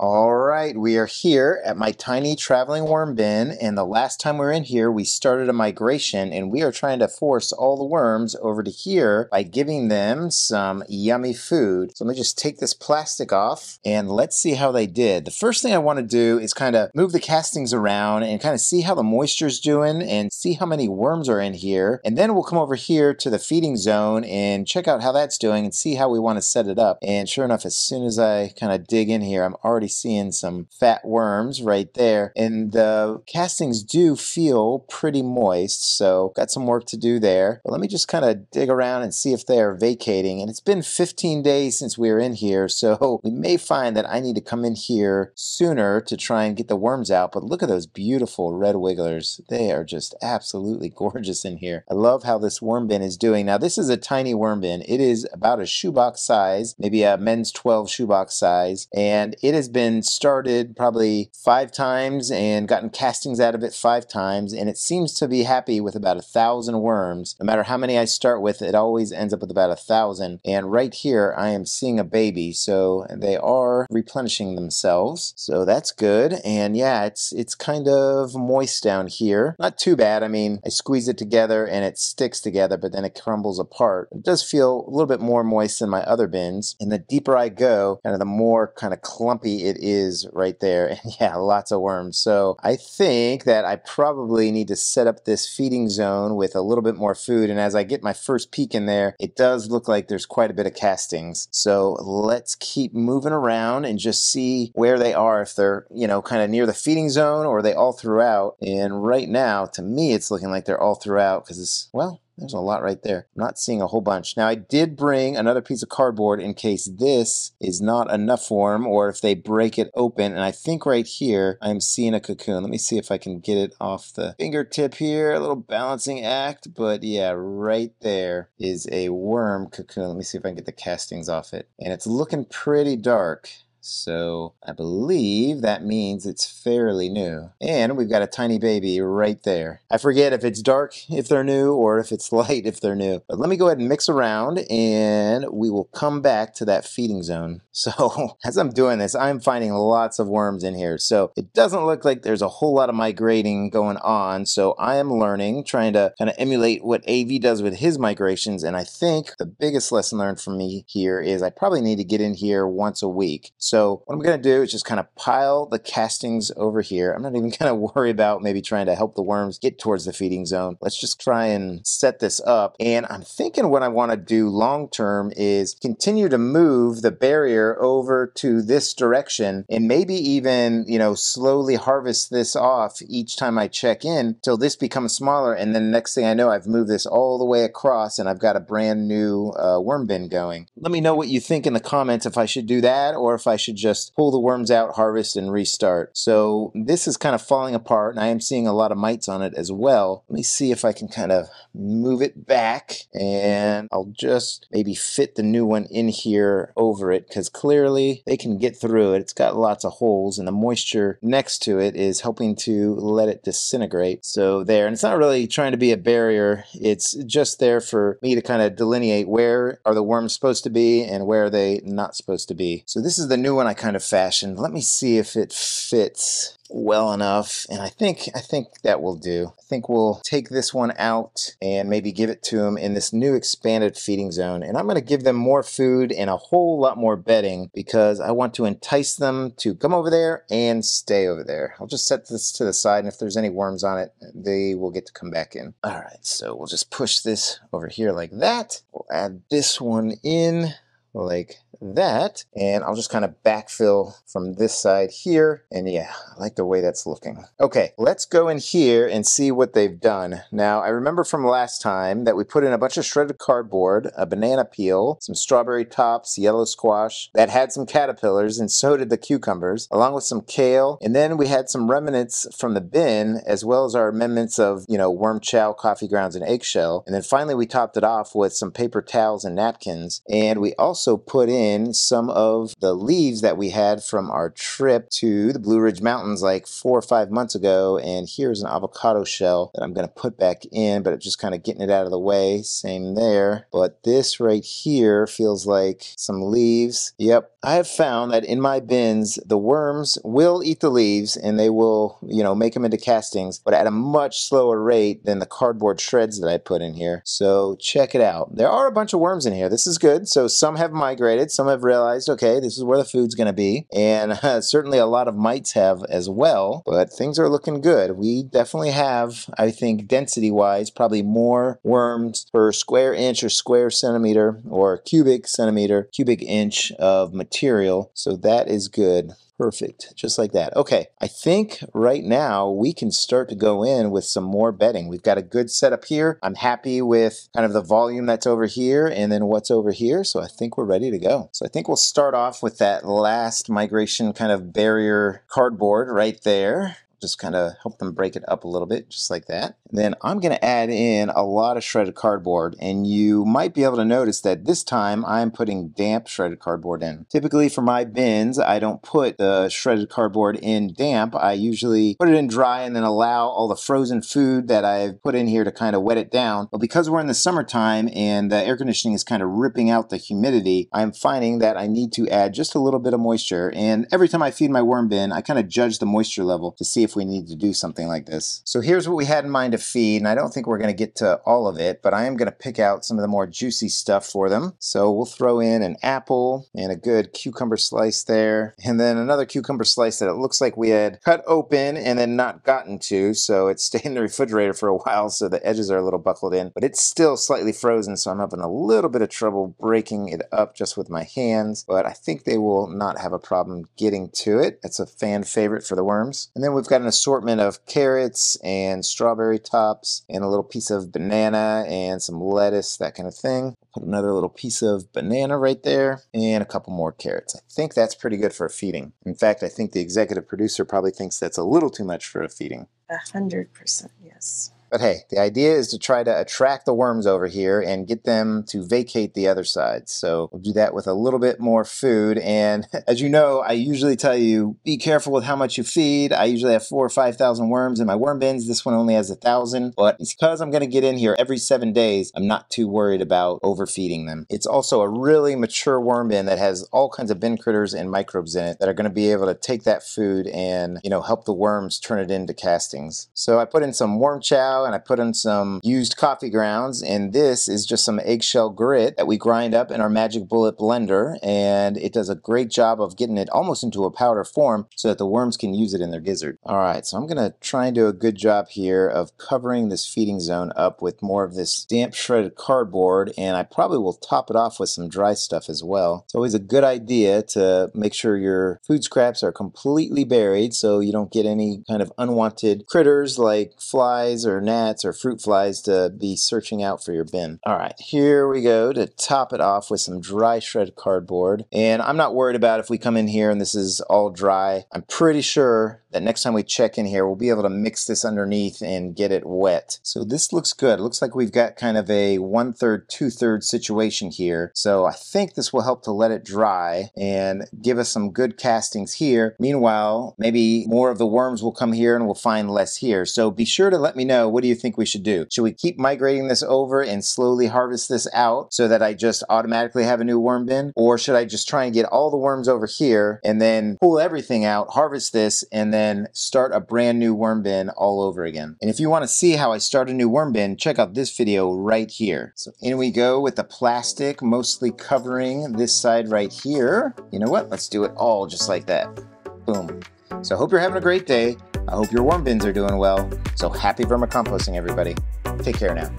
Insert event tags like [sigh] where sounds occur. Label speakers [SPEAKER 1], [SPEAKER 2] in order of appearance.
[SPEAKER 1] All right, we are here at my tiny traveling worm bin, and the last time we were in here, we started a migration, and we are trying to force all the worms over to here by giving them some yummy food. So let me just take this plastic off, and let's see how they did. The first thing I want to do is kind of move the castings around and kind of see how the moisture's doing and see how many worms are in here. And then we'll come over here to the feeding zone and check out how that's doing and see how we want to set it up. And sure enough, as soon as I kind of dig in here, I'm already already seeing some fat worms right there. And the castings do feel pretty moist, so got some work to do there. But let me just kind of dig around and see if they are vacating. And it's been 15 days since we were in here, so [laughs] we may find that I need to come in here sooner to try and get the worms out. But look at those beautiful red wigglers. They are just absolutely [laughs] gorgeous in here. I love how this worm bin is doing. Now, this is a tiny worm bin. It is about a shoebox size, maybe a men's 12 shoebox size, and it has been started probably five times and gotten castings out of it five times, and it seems to be happy with about a thousand worms. No matter how many I start with, it always ends up with about a thousand. And right here, I am seeing a baby, so they are replenishing themselves, so that's good. And yeah, it's it's kind of moist down here. Not too bad. I mean, I squeeze it together and it sticks together, but then it crumbles apart. It does feel a little bit more moist than my other bins. And the deeper I go, kind of the more kind of clumpy it is right there. And [laughs] yeah, lots of worms. So I think that I probably need to set up this feeding zone with a little bit more food. And as I get my first peek in there, it does look like there's quite a bit of castings. So let's keep moving around and just see where they are, if they're, you know, kind of near the feeding zone or they all throughout. And right now, to me, it's looking like they're all throughout because it's, well, there's a lot right there. I'm not seeing a whole bunch. Now, I did bring another piece of cardboard in case this is not enough for them or if they break it open. And I think right here, I'm seeing a cocoon. Let me see if I can get it off the fingertip here. A little balancing act. But yeah, right there is a worm cocoon. Let me see if I can get the castings off it. And it's looking pretty dark. So I believe that means it's fairly new. And we've got a tiny baby right there. I forget if it's dark if they're new or if it's [laughs] light if they're new. But let me go ahead and mix around and we will come back to that feeding zone. [laughs] So as I'm doing this, I'm finding lots of worms in here. So it doesn't look like there's a whole lot of migrating going on. So I am learning, trying to kind of emulate what AV does with his migrations. And I think the biggest lesson learned from me here is I probably need to get in here once a week. So so what I'm going to do is just kind of pile the castings over here. I'm not even [laughs] going to worry about maybe trying to help the worms get towards the feeding zone. Let's just try and set this up. And I'm thinking what I want to do long term is continue to move the barrier over to this direction and maybe even, you know, slowly harvest this off each time I check in till this becomes smaller. And then next thing I know, I've moved this all the way across and I've got a brand new uh, worm bin going. Let me know what you think in the comments if I should do that or if I should just pull the worms out, harvest, and restart. So this is kind of falling apart, and I am seeing a lot of mites on it as well. Let me see if I can kind of move it back, and I'll just maybe fit the new one in here over it, because clearly they can get through it. It's got lots of holes, and the moisture next to it is helping to let it disintegrate. So there, and it's not really trying to be a barrier. It's just there for me to kind of delineate where are the worms supposed to be and where are they not supposed to be. So this is the new one I kind of fashioned. Let me see if it fits well enough and I think I think that will do. I think we'll take this one out and maybe give it to them in this new expanded feeding zone and I'm going to give them more food and a whole lot more bedding because I want to entice them to come over there and stay over there. I'll just set this to the side and if there's any worms on it they will get to come back in. Alright so we'll just push this over here like that. We'll add this one in like that. And I'll just kind of backfill from this side here. And yeah, I like the way that's looking. Okay, let's go in here and see what they've done. Now, I remember from last time that we put in a bunch of shredded cardboard, a banana peel, some strawberry tops, yellow squash that had some caterpillars, and so did the cucumbers, along with some kale. And then we had some remnants from the bin, as well as our amendments of, you know, worm chow, coffee grounds, and eggshell. And then finally we topped it off with some paper towels and napkins. And we also also put in some of the leaves that we had from our trip to the Blue Ridge Mountains like four or five months ago. And here's an avocado shell that I'm going to put back in, but just kind of getting it out of the way. Same there. But this right here feels like some leaves. Yep. I have found that in my bins, the worms will eat the leaves and they will, you know, make them into castings, but at a much slower rate than the cardboard shreds that I put in here. So check it out. There are a bunch of worms in here. This is good. So some have migrated, some have realized, okay, this is where the food's going to be. And [laughs] uh, certainly a lot of mites have as well, but things are looking good. We definitely have, I think, density wise, probably more worms per square inch or square centimeter or cubic centimeter, cubic inch of material. So that is good. Perfect, just like that. Okay, I think right now we can start to go in with some more bedding. We've got a good setup here. I'm happy with kind of the volume that's over here and then what's over here, so I think we're ready to go. So I think we'll start off with that last migration kind of barrier cardboard right there just kind of help them break it up a little bit, just like that. And then I'm going to add in a lot of shredded cardboard, and you might be able to notice that this time I'm putting damp shredded cardboard in. Typically for my bins, I don't put the shredded cardboard in damp. I usually put it in dry and then allow all the frozen food that I've put in here to kind of wet it down. But because we're in the summertime and the air conditioning is kind of ripping out the humidity, I'm finding that I need to add just a little bit of moisture. And every time I feed my worm bin, I kind of judge the moisture level to see if we need to do something like this. So here's what we had in mind to feed, and I don't think we're going to get to all of it, but I am going to pick out some of the more juicy stuff for them. So we'll throw in an apple and a good cucumber slice there, and then another cucumber slice that it looks like we had cut open and then not gotten to, so it [laughs] stayed in the refrigerator for a while, so the edges are a little buckled in, but it's still slightly frozen, so I'm having a little bit of trouble breaking it up just with my hands, but I think they will not have a problem getting to it. It's a fan favorite for the worms. And then we've got an assortment of carrots and strawberry tops and a little piece of banana and some lettuce, that kind of thing. Put another little piece of banana right there and a couple more carrots. I think that's pretty good for a feeding. In fact, I think the executive producer probably thinks that's a little too much for a feeding.
[SPEAKER 2] A hundred percent, yes.
[SPEAKER 1] But hey, the idea is to try to attract the worms over here and get them to vacate the other side. So we'll do that with a little bit more food. And [laughs] as you know, I usually tell you, be careful with how much you feed. I usually have four or 5,000 worms in my worm bins. This one only has a thousand, but because I'm going to get in here every seven days, I'm not too worried about overfeeding them. It's also a really mature worm bin that has all kinds of bin critters and microbes in it that are going to be able to take that food and, you know, help the worms turn it into castings. So I put in some worm chow and I put in some used coffee grounds and this is just some eggshell grit that we grind up in our Magic Bullet blender and it does a great job of getting it almost into a powder form so that the worms can use it in their gizzard. Alright, so I'm to try and do a good job here of covering this feeding zone up with more of this damp shredded cardboard and I probably will top it off with some dry stuff as well. It's always a good idea to make sure your food scraps are completely buried so you don't get any kind of unwanted critters like flies or gnats or fruit flies to be searching out for your bin. All right, here we go to top it off with some dry shredded cardboard. And I'm not worried about if we come in here and this is all dry. I'm pretty sure that next time we check in here, we'll be able to mix this underneath and get it wet. So this looks good. It looks like we've got kind of a one-third, two-thirds situation here. So I think this will help to let it dry and give us some good castings here. Meanwhile, maybe more of the worms will come here and we'll find less here. So be sure to let me know, what do you think we should do? Should we keep migrating this over and slowly harvest this out so that I just automatically have a new worm bin? Or should I just try and get all the worms over here and then pull everything out, harvest this, and then start a brand new worm bin all over again? And if you want to see how I start a new worm bin, check out this video right here. So in we go with the plastic mostly covering this side right here. You know what? Let's do it all just like that. Boom. So I hope you're having a great day. I hope your worm bins are doing well. So happy vermicomposting, everybody. Take care now.